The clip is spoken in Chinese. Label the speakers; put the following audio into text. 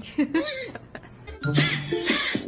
Speaker 1: 哈哈。